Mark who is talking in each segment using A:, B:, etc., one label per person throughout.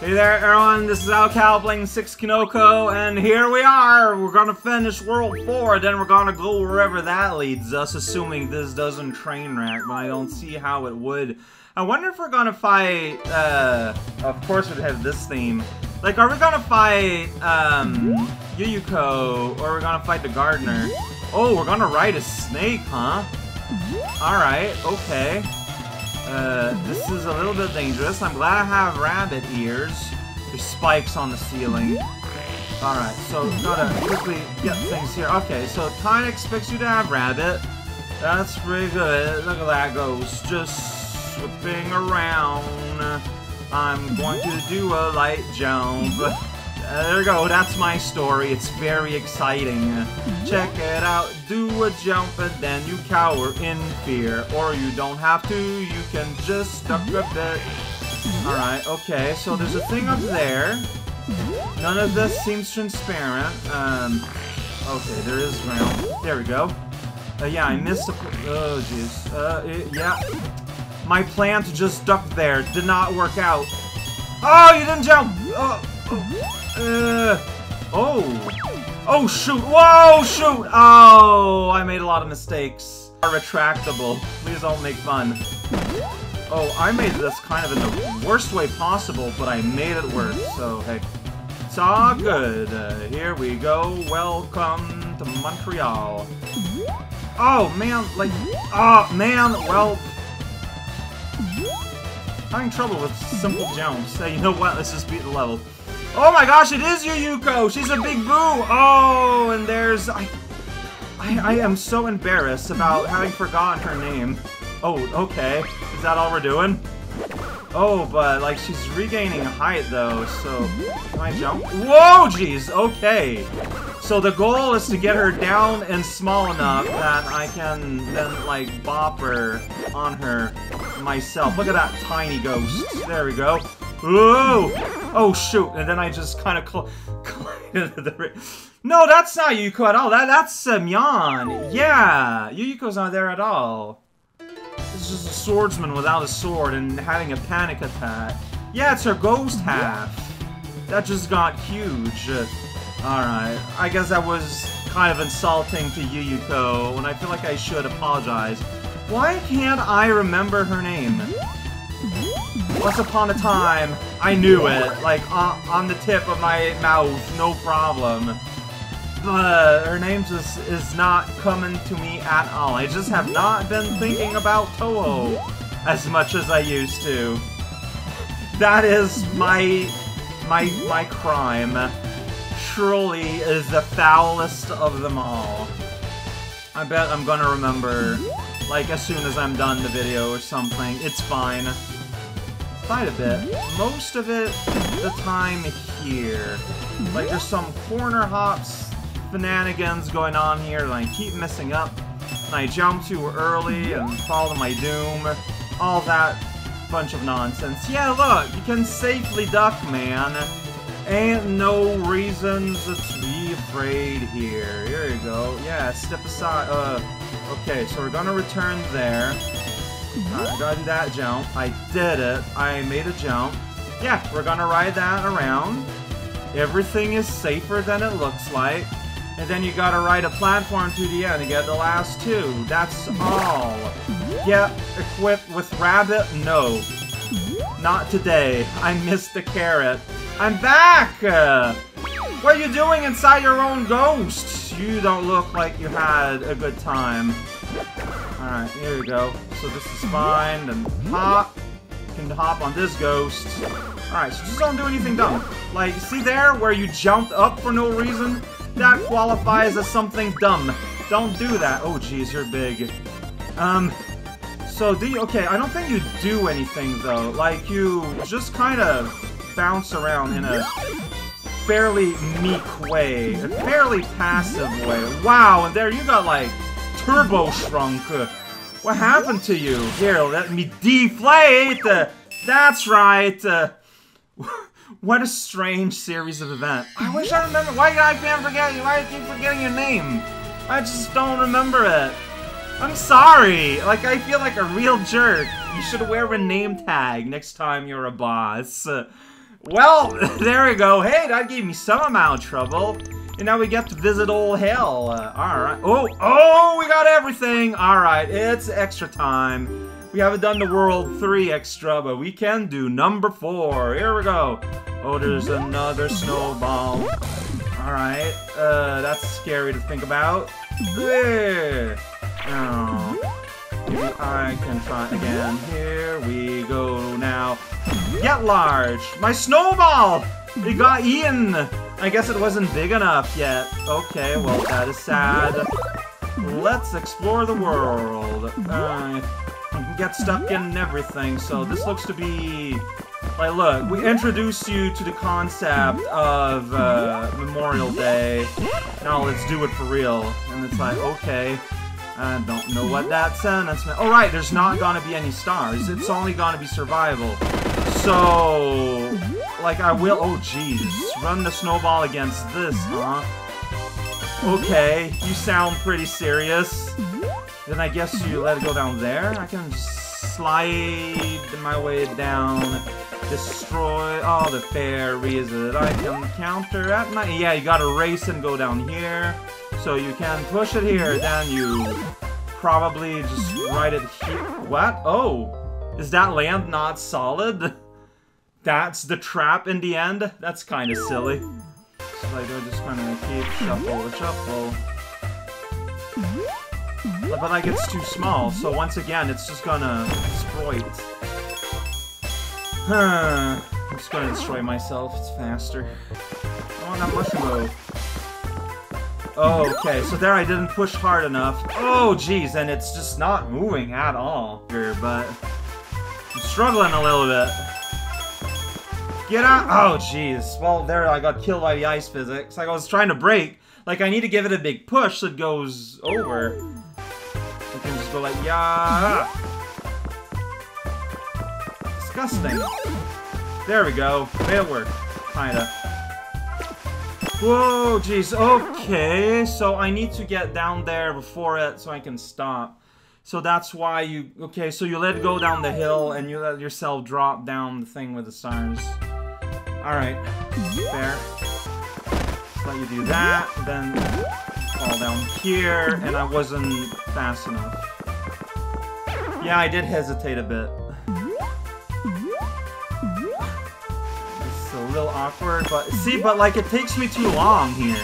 A: Hey there, everyone. This is Alcalbling 6 Kinoko, and here we are. We're gonna finish World 4, then we're gonna go wherever that leads us, assuming this doesn't train wreck, but I don't see how it would. I wonder if we're gonna fight, uh, of course we'd have this theme. Like, are we gonna fight, um, Yuyuko, or are we gonna fight the Gardener? Oh, we're gonna ride a snake, huh? Alright, okay. Uh, this is a little bit dangerous. I'm glad I have rabbit ears. There's spikes on the ceiling. Alright, so gotta quickly get things here. Okay, so of expects you to have rabbit. That's pretty good. Look at that ghost. Just whipping around. I'm going to do a light jump. Uh, there we go, that's my story. It's very exciting. Check it out, do a jump and then you cower in fear. Or you don't have to, you can just duck a bit. Alright, okay, so there's a thing up there. None of this seems transparent. Um, okay, there is ground. There we go. Uh, yeah, I missed a... Oh, jeez. Uh, it, yeah. My plan to just duck there did not work out. Oh, you didn't jump! Oh, oh. Uh, oh. Oh, shoot. Whoa, shoot. Oh, I made a lot of mistakes. Are Retractable. Please don't make fun. Oh, I made this kind of in the worst way possible, but I made it work, so hey. It's all good. Uh, here we go. Welcome to Montreal. Oh, man, like, oh, man, well, having trouble with simple jumps. Hey, you know what? Let's just beat the level. Oh my gosh, it is Yuyuko! She's a big boo! Oh, and there's... I, I, I am so embarrassed about having forgotten her name. Oh, okay. Is that all we're doing? Oh, but, like, she's regaining height, though, so... Can I jump? Whoa, jeez! Okay. So the goal is to get her down and small enough that I can then, like, bop her on her myself. Look at that tiny ghost. There we go. Whoa! Oh shoot! And then I just kind of into the. No, that's not Yuko at all. That that's um, Semyon. Yeah, Yuyuko's not there at all. This is a swordsman without a sword and having a panic attack. Yeah, it's her ghost half. That just got huge. Alright, I guess that was kind of insulting to Yuyuko, and I feel like I should apologize. Why can't I remember her name? Once upon a time, I knew it, like, on, on the tip of my mouth, no problem. But her name just is not coming to me at all. I just have not been thinking about Touhou as much as I used to. That is my, my, my crime. Surely is the foulest of them all. I bet I'm gonna remember, like, as soon as I'm done the video or something. It's fine quite a bit. Most of it, the time here. Like, there's some corner hops shenanigans going on here, and I keep messing up. And I jump too early and fall to my doom. All that bunch of nonsense. Yeah, look, you can safely duck, man. Ain't no reasons to be afraid here. Here you go. Yeah, step aside. Uh, okay, so we're gonna return there. Alright, gotta do that jump. I did it. I made a jump. Yeah, we're gonna ride that around. Everything is safer than it looks like. And then you gotta ride a platform to the end to get the last two. That's all. Get equipped with Rabbit? No. Not today. I missed the carrot. I'm back! What are you doing inside your own ghost? You don't look like you had a good time. Alright, here we go. So this is fine, and hop. Can hop on this ghost. Alright, so just don't do anything dumb. Like, see there, where you jumped up for no reason? That qualifies as something dumb. Don't do that. Oh, jeez, you're big. Um, so do you, okay, I don't think you do anything, though. Like, you just kind of bounce around in a fairly meek way. A fairly passive way. Wow, and there you got, like, Turbo Shrunk. Uh, what happened to you? Here, let me deflate! Uh, that's right! Uh, what a strange series of events. I wish I remember- why I can't forget you? Why do I keep forgetting your name? I just don't remember it. I'm sorry! Like, I feel like a real jerk. You should wear a name tag next time you're a boss. Well, there we go. Hey, that gave me some amount of trouble. And now we get to visit old hell. Uh, Alright. Oh, oh, we got everything. Alright, it's extra time. We haven't done the World 3 extra, but we can do number 4. Here we go. Oh, there's another snowball. Alright. Uh, that's scary to think about. There. Oh. I can try again. Here we go now. Get large. My snowball! It got eaten! I guess it wasn't big enough yet. Okay, well, that is sad. Let's explore the world. Uh, get stuck in everything, so this looks to be... Like, look, we introduce you to the concept of uh, Memorial Day. Now let's do it for real. And it's like, okay, I don't know what that sentence meant. Oh, right, there's not gonna be any stars. It's only gonna be survival. So, like, I will... Oh, jeez. Run the snowball against this, huh? Okay, you sound pretty serious. Then I guess you let it go down there? I can slide my way down, destroy all the fairies that I can counter at night. Yeah, you gotta race and go down here. So you can push it here, then you probably just ride it here. What? Oh, is that land not solid? That's the trap in the end? That's kind of silly. So like, just of keep shuffle, shuffle. But like it's too small, so once again, it's just gonna exploit. Huh. I'm just gonna destroy myself, it's faster. Oh, not mushroom Oh, okay, so there I didn't push hard enough. Oh, jeez, and it's just not moving at all but I'm struggling a little bit. Get out! Oh, jeez. Well, there I got killed by the ice physics. Like, I was trying to break. Like, I need to give it a big push so it goes over. I can just go like, yeah. Disgusting. There we go. It'll work. Kinda. Whoa, jeez. Okay, so I need to get down there before it so I can stop. So that's why you... Okay, so you let go down the hill and you let yourself drop down the thing with the stars. Alright. Fair. Let you do that, then fall down here, and I wasn't fast enough. Yeah, I did hesitate a bit. It's a little awkward, but see, but like it takes me too long here.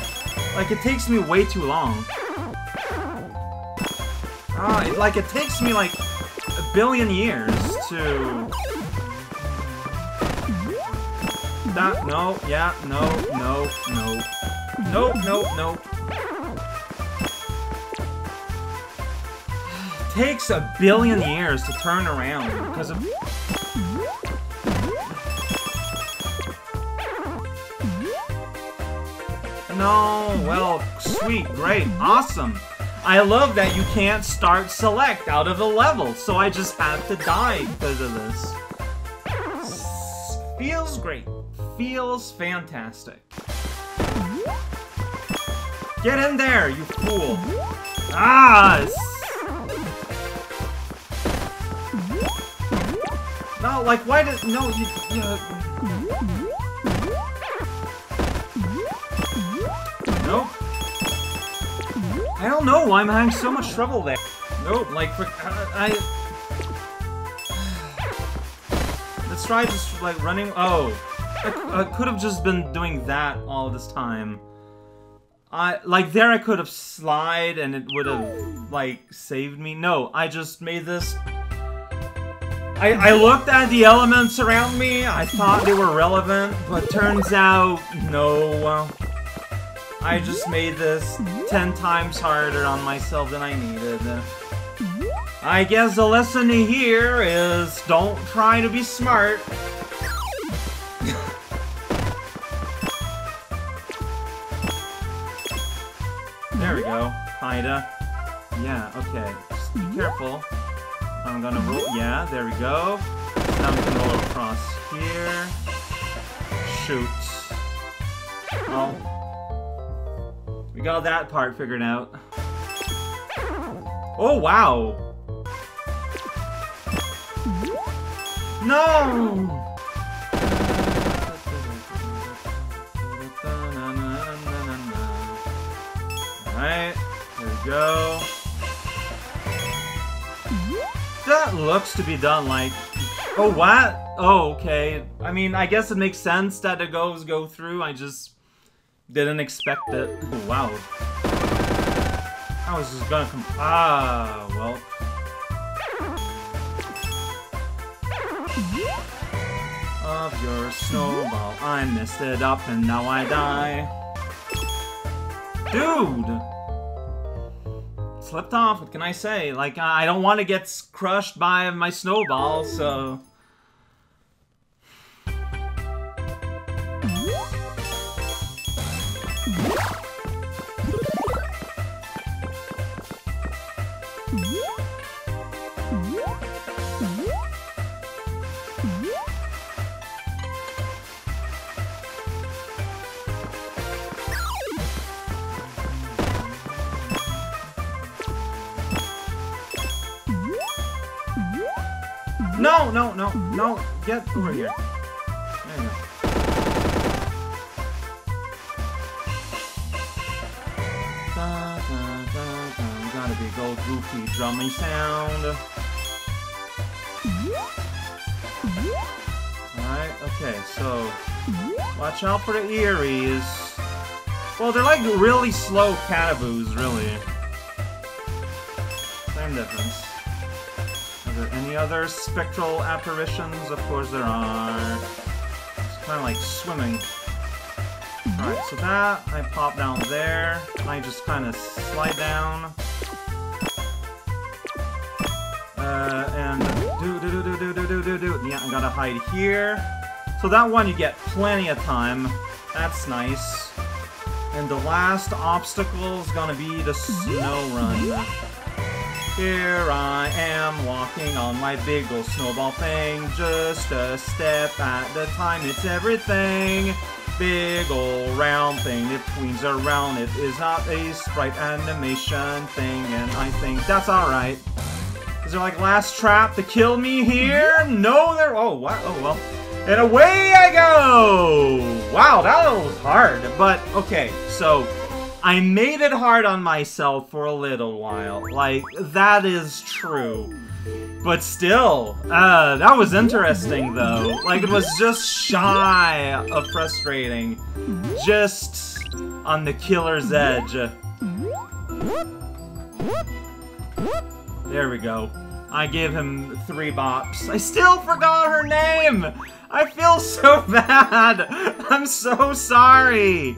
A: Like it takes me way too long. Ah, it, like it takes me like a billion years to no, yeah, no, no, no. No. No. No. takes a billion years to turn around because of... No, well, sweet, great, awesome. I love that you can't start select out of a level, so I just have to die because of this. Feels great feels fantastic. Get in there, you fool! Ah! No, like, why did- no, you- you Nope. I don't know why I'm having so much trouble there. Nope, like, for, I... Let's try just, like, running- oh. I, I could have just been doing that all this time. I like there I could have slide and it would have like saved me. No, I just made this. I, I looked at the elements around me. I thought they were relevant, but turns out no. I just made this ten times harder on myself than I needed. I guess the lesson here is don't try to be smart. Kinda. Yeah, okay. Just be careful. I'm gonna roll. Yeah, there we go. Now we can roll across here. Shoot. Oh. we got that part figured out. Oh, wow! No! Go. That looks to be done like... Oh, what? Oh, okay. I mean, I guess it makes sense that the goes go through, I just didn't expect it. Oh, wow. I was just gonna come... Ah, well. Of your snowball, I messed it up and now I die. Dude! Slipped off, what can I say? Like, I don't want to get crushed by my snowball, so... No, no, no, no. Get over here. Got big old goofy drumming sound. Alright, okay, so... Watch out for the Eeries. Well, they're like really slow cataboos, really. Same difference. There any other spectral apparitions? Of course there are. It's kind of like swimming. Alright, so that, I pop down there. I just kind of slide down. Uh, and do do do do do do do do. Yeah, I gotta hide here. So that one you get plenty of time. That's nice. And the last obstacle is gonna be the snow run. Here I am, walking on my big old snowball thing. Just a step at a time, it's everything. Big old round thing, it queens around. It is not a sprite animation thing, and I think that's alright. Is there like last trap to kill me here? No, there. Oh, wow. Oh, well. And away I go! Wow, that was hard. But, okay, so I made it hard on myself for a little while. Like, that is true. But still, uh, that was interesting though. Like, it was just shy of frustrating. Just on the killer's edge. There we go. I gave him three bops. I still forgot her name! I feel so bad! I'm so sorry!